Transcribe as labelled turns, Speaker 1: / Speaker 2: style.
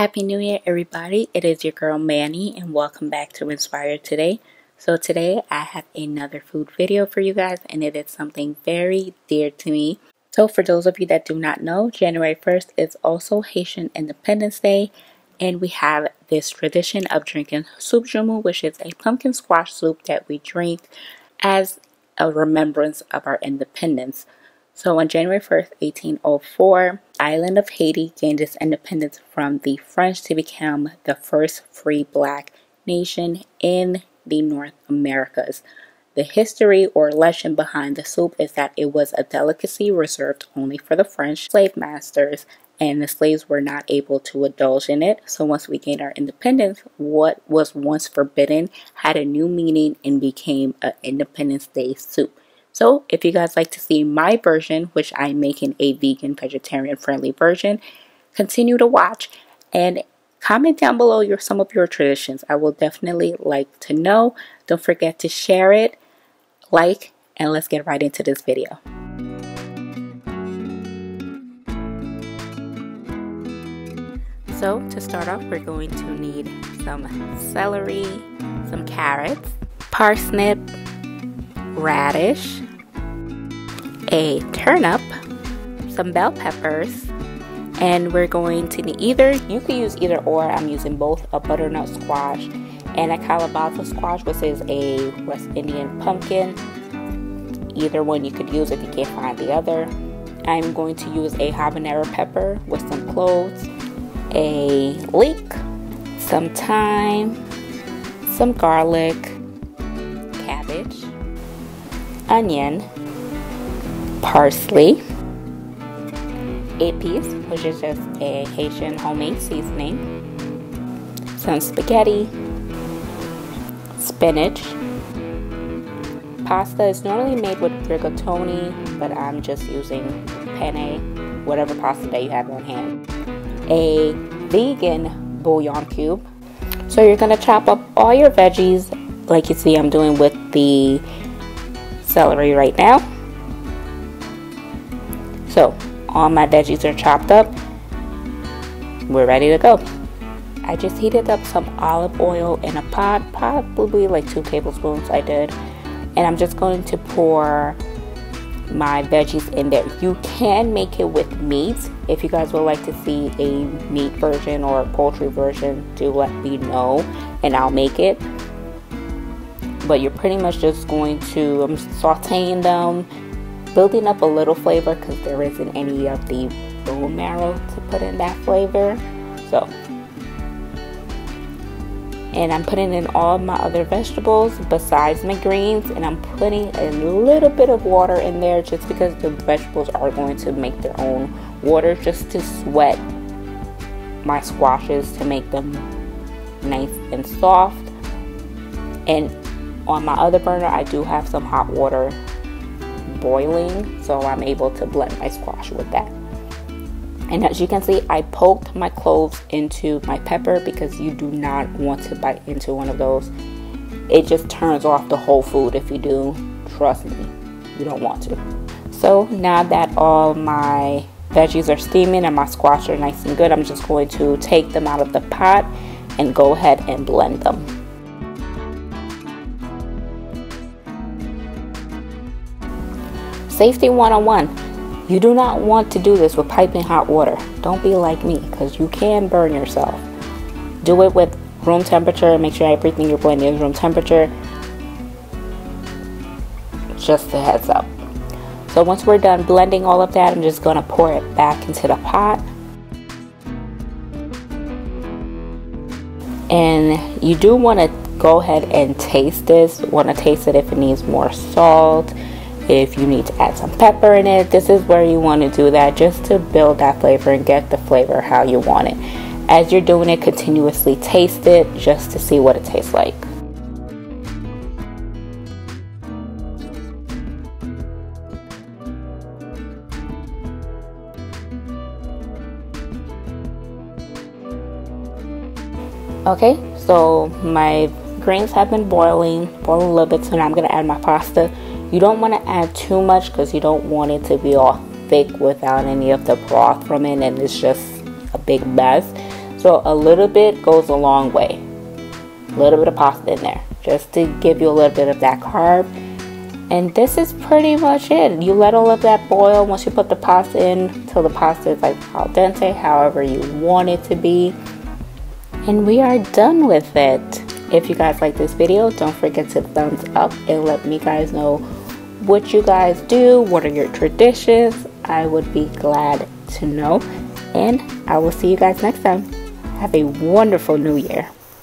Speaker 1: Happy New Year, everybody. It is your girl Mannie, and welcome back to Inspire Today. So, today I have another food video for you guys, and it is something very dear to me. So, for those of you that do not know, January 1st is also Haitian Independence Day, and we have this tradition of drinking soup joumou, which is a pumpkin squash soup that we drink as a remembrance of our independence. So on January 1st, 1804, island of Haiti gained its independence from the French to become the first free black nation in the North Americas. The history or legend behind the soup is that it was a delicacy reserved only for the French slave masters and the slaves were not able to indulge in it. So once we gained our independence, what was once forbidden had a new meaning and became an Independence Day soup. So if you guys like to see my version, which I'm making a vegan, vegetarian friendly version, continue to watch and comment down below your some of your traditions. I will definitely like to know. Don't forget to share it, like, and let's get right into this video. So to start off, we're going to need some celery, some carrots, parsnip, radish, a turnip, some bell peppers, and we're going to need either, you can use either or, I'm using both a butternut squash and a calabaza squash, which is a West Indian pumpkin. Either one you could use if you can't find the other. I'm going to use a habanero pepper with some cloves a leek, some thyme, some garlic, onion, parsley, épices, which is just a Haitian homemade seasoning, some spaghetti, spinach. Pasta is normally made with rigatoni, but I'm just using penne, whatever pasta that you have on hand a vegan bouillon cube. So you're to chop up all your veggies like you see I'm doing with the celery right now. So all my veggies are chopped up. We're ready to go. I just heated up some olive oil in a pot, probably like two tablespoons I did. And I'm just going to pour my veggies in there. You can make it with meat. If you guys would like to see a meat version or a poultry version, do let me know and I'll make it. But you're pretty much just going to, I'm sauteing them, building up a little flavor because there isn't any of the bone marrow to put in that flavor. So and I'm putting in all my other vegetables besides my greens and I'm putting a little bit of water in there just because the vegetables are going to make their own water just to sweat my squashes to make them nice and soft and on my other burner I do have some hot water boiling so I'm able to blend my squash with that and as you can see, I poked my cloves into my pepper because you do not want to bite into one of those. It just turns off the whole food if you do. Trust me, you don't want to. So now that all my veggies are steaming and my squash are nice and good, I'm just going to take them out of the pot and go ahead and blend them. Safety 101 you do not want to do this with piping hot water. Don't be like me because you can burn yourself. Do it with room temperature. Make sure everything you're blending is room temperature. Just a heads up. So once we're done blending all of that, I'm just going to pour it back into the pot. And you do want to go ahead and taste this. Want to taste it if it needs more salt if you need to add some pepper in it, this is where you want to do that just to build that flavor and get the flavor how you want it. As you're doing it, continuously taste it just to see what it tastes like. Okay, so my grains have been boiling, boiling a little bit, so now I'm going to add my pasta. You don't want to add too much because you don't want it to be all thick without any of the broth from it and it's just a big mess. So a little bit goes a long way. A little bit of pasta in there just to give you a little bit of that carb. And this is pretty much it. You let all of that boil once you put the pasta in till the pasta is like al dente, however you want it to be. And we are done with it. If you guys like this video, don't forget to thumbs up and let me guys know what you guys do, what are your traditions. I would be glad to know. And I will see you guys next time. Have a wonderful new year.